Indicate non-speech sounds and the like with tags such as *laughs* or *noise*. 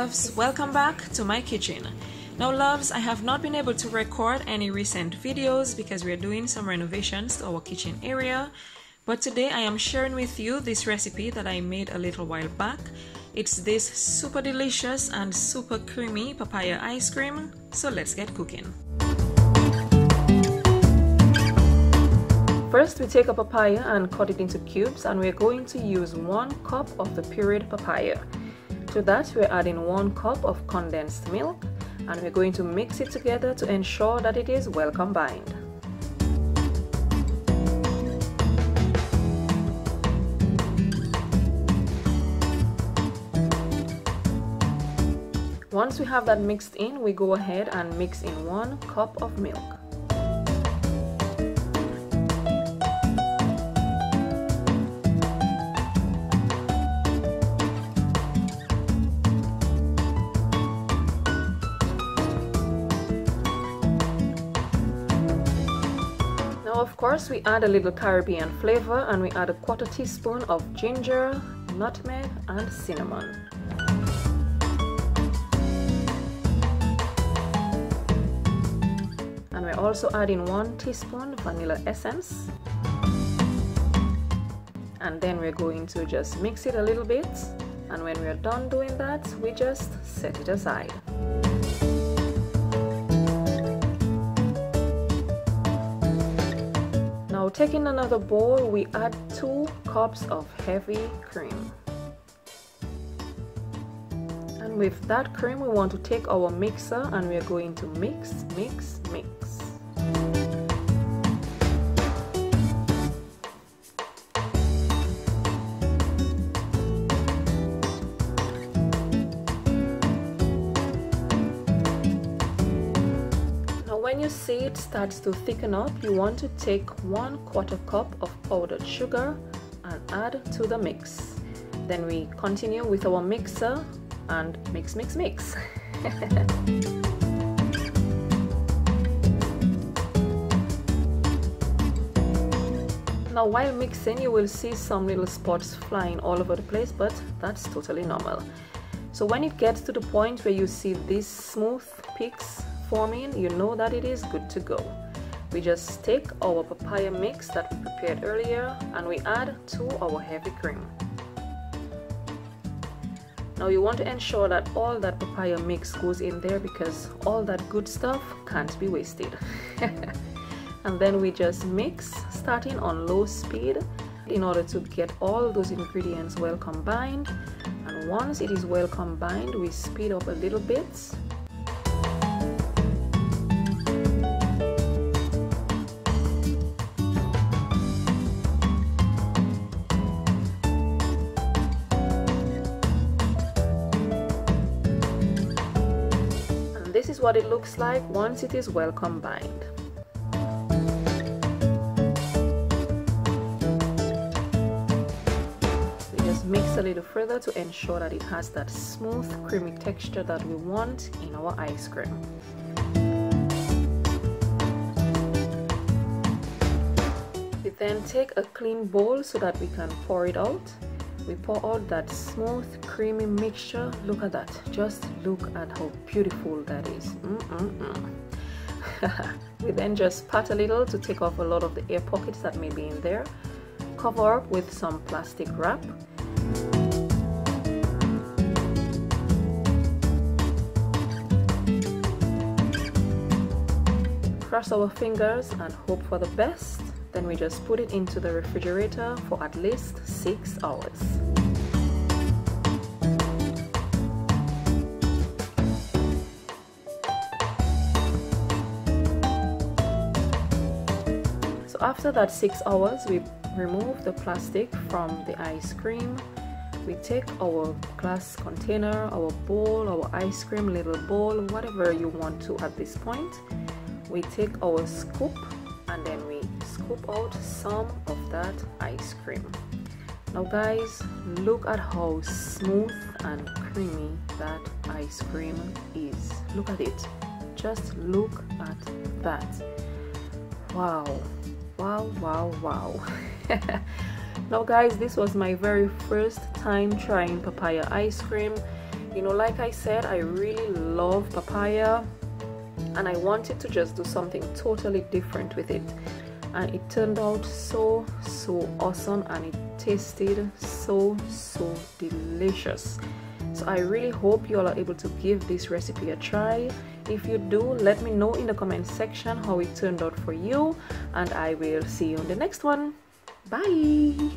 loves welcome back to my kitchen. Now loves i have not been able to record any recent videos because we're doing some renovations to our kitchen area. But today i am sharing with you this recipe that i made a little while back. It's this super delicious and super creamy papaya ice cream. So let's get cooking. First, we take a papaya and cut it into cubes and we're going to use one cup of the pureed papaya. To that, we're adding one cup of condensed milk and we're going to mix it together to ensure that it is well combined. Once we have that mixed in, we go ahead and mix in one cup of milk. Of course we add a little Caribbean flavor and we add a quarter teaspoon of ginger, nutmeg and cinnamon. And we're also adding one teaspoon vanilla essence. And then we're going to just mix it a little bit and when we're done doing that we just set it aside. Taking another bowl, we add 2 cups of heavy cream. And with that cream, we want to take our mixer and we are going to mix, mix, mix. When you see it starts to thicken up, you want to take one quarter cup of powdered sugar and add to the mix. Then we continue with our mixer and mix, mix, mix. *laughs* now while mixing you will see some little spots flying all over the place but that's totally normal. So when it gets to the point where you see these smooth peaks forming, you know that it is good to go. We just take our papaya mix that we prepared earlier and we add to our heavy cream. Now you want to ensure that all that papaya mix goes in there because all that good stuff can't be wasted. *laughs* and then we just mix starting on low speed in order to get all those ingredients well combined and once it is well combined we speed up a little bit is what it looks like once it is well combined. We just mix a little further to ensure that it has that smooth creamy texture that we want in our ice cream. We then take a clean bowl so that we can pour it out we pour out that smooth creamy mixture. Look at that. Just look at how beautiful that is. Mm -mm -mm. we then just pat a little to take off a lot of the air pockets that may be in there. Cover up with some plastic wrap. Cross our fingers and hope for the best then we just put it into the refrigerator for at least six hours. So after that six hours, we remove the plastic from the ice cream. We take our glass container, our bowl, our ice cream little bowl, whatever you want to at this point. We take our scoop scoop out some of that ice cream. Now guys look at how smooth and creamy that ice cream is. Look at it. Just look at that. Wow. Wow wow wow. *laughs* Now guys this was my very first time trying papaya ice cream. You know like I said I really love papaya and I wanted to just do something totally different with it and it turned out so so awesome and it tasted so so delicious. So I really hope you all are able to give this recipe a try. If you do let me know in the comment section how it turned out for you. And I will see you on the next one. Bye